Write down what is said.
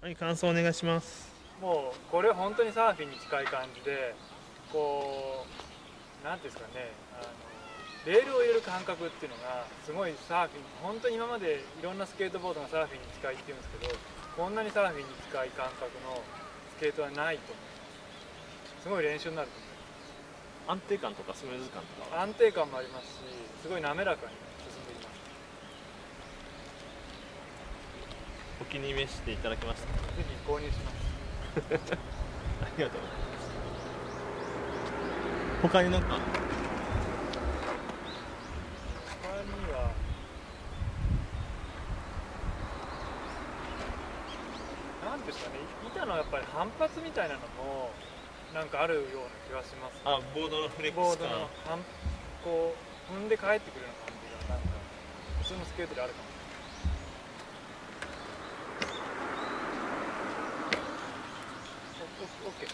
はい感想お願いします。もうこれ本当にサーフィンに近い感じでこうなんていうんですかねあのレールを入れる感覚っていうのがすごいサーフィン本当に今までいろんなスケートボードがサーフィンに近いっていうんですけどこんなにサーフィンに近い感覚のスケートはないと思います。すごい練習になると思い安定感とかスムーズ感とかます安定感もありますしすごい滑らかに進んでいますお気に召していただけましたぜひ購入します。ありがとうございます。他になんか？他にはなんですかね板のやっぱり反発みたいなのもなんかあるような気がしますあボードのフレックボードス感の反こう踏んで帰ってくるような感じがなんか普通のスケートであるかも。しれない okay.